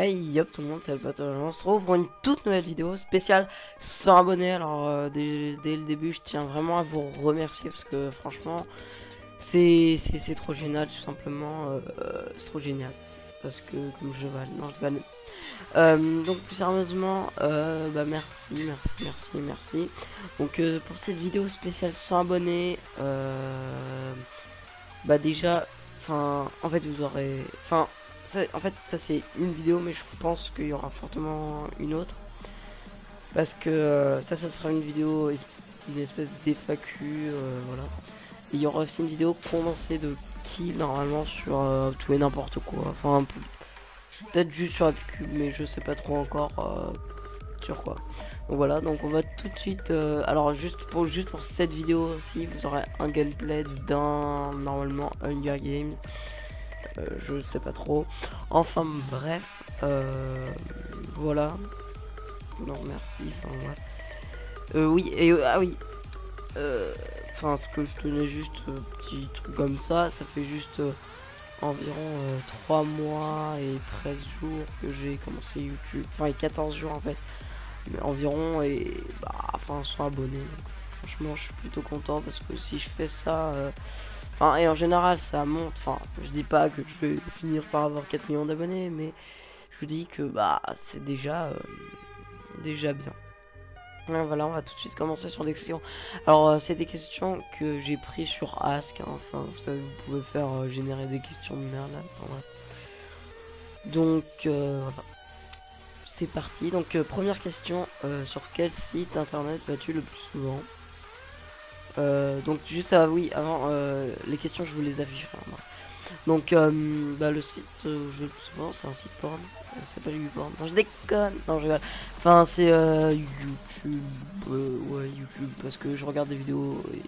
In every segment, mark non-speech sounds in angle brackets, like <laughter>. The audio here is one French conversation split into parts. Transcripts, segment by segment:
Hey yop tout le monde, c'est le pote. On se retrouve pour une toute nouvelle vidéo spéciale 100 abonnés. Alors euh, dès, le début, je tiens vraiment à vous remercier parce que franchement, c'est trop génial tout simplement. Euh, c'est trop génial parce que comme je vais, non je euh, donc plus sérieusement, euh, bah merci, merci, merci, merci. Donc euh, pour cette vidéo spéciale 100 abonnés, bah déjà, enfin en fait vous aurez, enfin en fait ça c'est une vidéo mais je pense qu'il y aura fortement une autre parce que ça ça sera une vidéo une espèce d'FAQ voilà il y aura aussi une vidéo condensée de qui normalement sur tout et n'importe quoi enfin Peut-être juste sur la cube, mais je sais pas trop encore euh, sur quoi. Donc voilà, donc on va tout de suite. Euh, alors juste pour juste pour cette vidéo aussi, vous aurez un gameplay d'un normalement Hunger Games. Euh, je sais pas trop. Enfin bref, voilà. Non merci. Enfin ouais. oui et ah oui. Enfin ce que je tenais juste petit truc comme ça, ça fait juste environ 3 euh, mois et 13 jours que j'ai commencé YouTube. Enfin, 14 jours en fait. Mais environ et bah, enfin, 100 abonnés. franchement, je suis plutôt content parce que si je fais ça. Enfin, et en général, ça monte. Enfin, je dis pas que je vais finir par avoir 4 millions d'abonnés, mais je vous dis que bah, c'est déjà, euh, déjà bien voilà, on va tout de suite commencer sur des questions. Alors, euh, c'est des questions que j'ai pris sur Ask. Hein. Enfin, vous savez, vous pouvez faire euh, générer des questions de merde. Donc, euh, voilà. C'est parti. Donc, première question. sur quel site internet vas-tu le plus souvent? Donc, juste à oui, avant, les questions, je vous les affiche. Hein, donc, bah, le site, je le souvent, c'est un site porn. C'est pas YouPorn. Non, je déconne. Non, je. Enfin, c'est YouTube. Euh, ouais, YouTube, parce que je regarde des vidéos et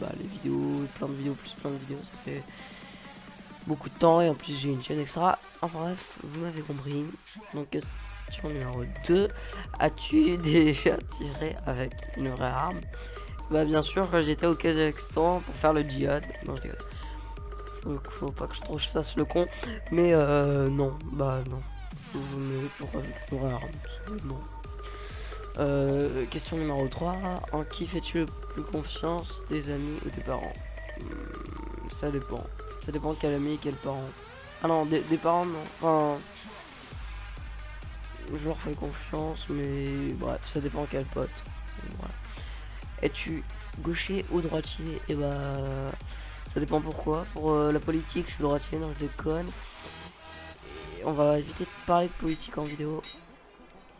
bah, les vidéos, plein de vidéos, plus plein de vidéos, ça fait beaucoup de temps et en plus j'ai une chaîne extra. Enfin bref, vous m'avez compris. Donc, question numéro 2 As-tu déjà tiré avec une vraie arme? Bah, bien sûr, j'étais au Kazakhstan pour faire le djihad. Non, je. Donc, faut pas que je, trouve je fasse le con. Mais euh, non, bah non. Euh, question numéro 3. En qui fais-tu le plus confiance Tes amis ou tes parents? Hmm, Ça dépend. Ça dépend de quel ami et quel parent. Ah non, des, parents non. Enfin. Je leur fais confiance, mais bref, ça dépend quel pote. Es-tu gaucher ou droitier? Et eh bah. Ça dépend pourquoi. Pour euh, la politique, je suis droitier, non, je déconne. On va éviter de parler de politique en vidéo.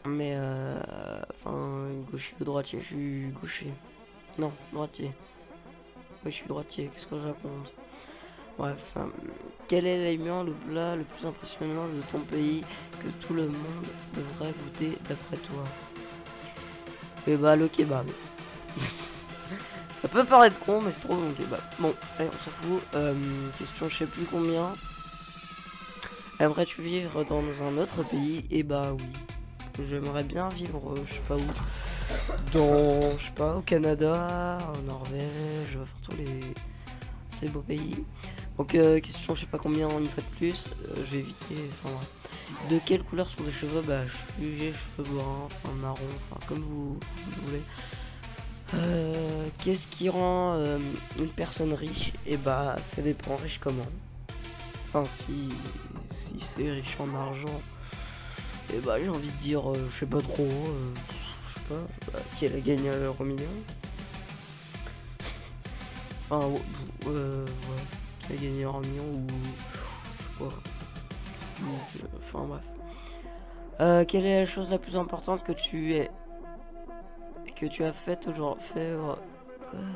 Mais euh, enfin, gaucher ou droitier, je suis gaucher. Non, droitier. Oui, je suis droitier, qu'est-ce que je raconte? Bref, euh, quel est l'aliment, le plat le plus impressionnant de ton pays que tout le monde devrait goûter d'après toi? Et eh bah, le kebab. <laughs> Ça peut paraître con, mais c'est trop bon kebab. Bon, allez, on s'en fout. Euh, question, je sais plus combien. Aimerais-tu vivre dans un autre pays? Et eh bah oui. J'aimerais bien vivre, euh, je sais pas où, dans, je sais pas, au Canada, en Norvège, enfin tous les, ces beaux pays. Donc euh, question, je sais pas combien une fois de plus, euh, je vais éviter, enfin De quelle couleur sont les cheveux? Bah j'ai cheveux bruns, enfin marron, enfin comme vous, voulez. Qu'est-ce qui rend une personne riche? Et eh bah ça dépend riche comment. Enfin si, si c'est riche en argent, et bah j'ai envie de dire, euh, je sais pas trop, euh, je sais pas, bah, qui a gagné à l'euro million? <laughs> enfin, euh, ouais, qui a gagné un million ou enfin bref. quelle est la chose la plus importante que tu es que tu as faite aujourd'hui fait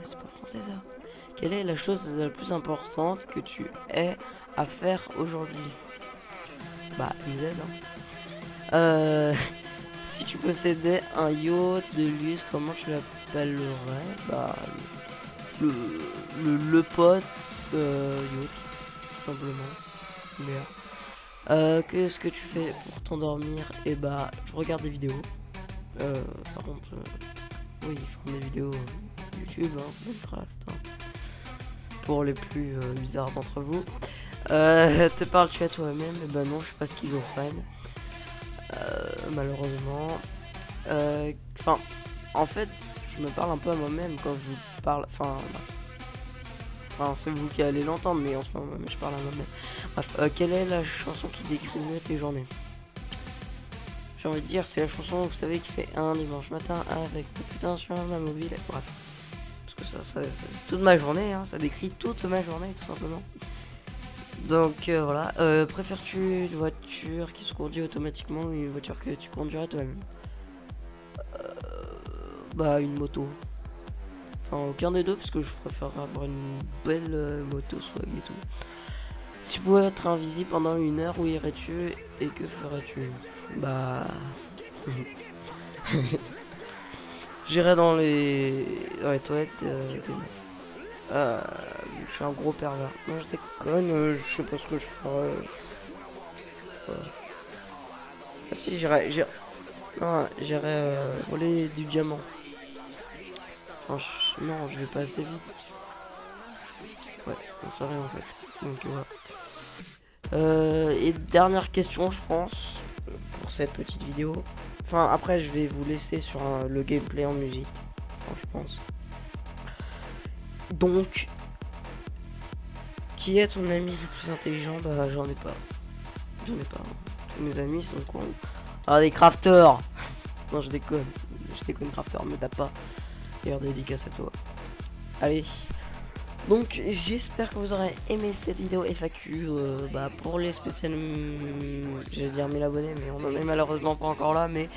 c'est pas français ça quelle est la chose la plus importante que tu aies à faire aujourd'hui? Bah une hein. Euh, <laughs> si tu possédais un yacht de luxe, comment tu l'appellerais? Bah, le, le, pote euh, yacht, tout simplement. Euh, Qu'est-ce que tu fais pour t'endormir? Et eh bah, je regarde des vidéos. Euh, par contre, oui, ils font des vidéos YouTube, hein, Minecraft. Hein, pour les plus bizarres d'entre vous. te parles-tu à toi-même? Et eh bah non, je suis pas schizophrène. malheureusement. Euh, enfin, en fait, je me parle un peu à moi-même quand je vous parle. Enfin, enfin c'est vous qui allez l'entendre, mais en ce moment, je parle à moi-même. Bref, euh, quelle est la chanson qui décrit mieux tes journées? J'ai envie de dire, c'est la chanson, vous savez, qui fait un dimanche matin avec putain sur ma mobile. Bref. Parce que ça, c'est toute ma journée, hein, ça décrit toute ma journée, tout simplement. Donc euh, voilà, euh, préfères-tu une voiture qui se conduit automatiquement ou une voiture que tu conduirais toi-même? Euh, Bah une moto. Enfin aucun des deux parce que je préfère avoir une belle moto swag et tout. Tu pouvais être invisible pendant une heure, où irais-tu et que ferais-tu Bah... <laughs> J'irais dans les... dans les toilettes euh, je suis un gros pervers. Moi je déconne, euh, je sais pas ce que je ferais. Ah si, j'irais... J'irais euh, voler du diamant. non, je vais pas assez vite. Ouais, on rien en fait. Donc voilà. Euh, et dernière question, je pense, pour cette petite vidéo. Enfin, après, je vais vous laisser sur le gameplay en musique. je pense. Donc, qui est ton ami le plus intelligent? Bah, j'en ai pas. J'en ai pas. Tous mes amis sont cons. Ah, des crafters <laughs> Non, je déconne. Je déconne, crafter, mais t'as pas. D'ailleurs, dédicace à toi. Allez. Donc, j'espère que vous aurez aimé cette vidéo FAQ. Euh, bah, pour les spéciales. J'allais dire 1000 abonnés, mais on en est malheureusement pas encore là. Mais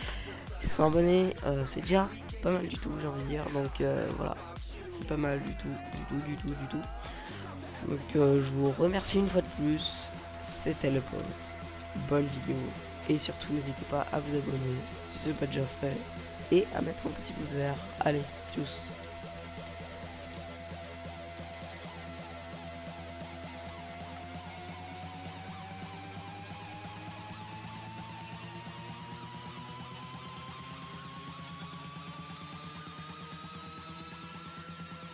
ils sont abonnés, euh, c'est déjà pas mal du tout, j'ai envie de dire. Donc, euh, voilà pas mal du tout, du tout, du tout, du tout. Donc je vous remercie une fois de plus. C'était le pause. Bonne vidéo. Et surtout n'hésitez pas à vous abonner si ce n'est pas déjà fait. Et à mettre un petit pouce vert. Allez, tchuss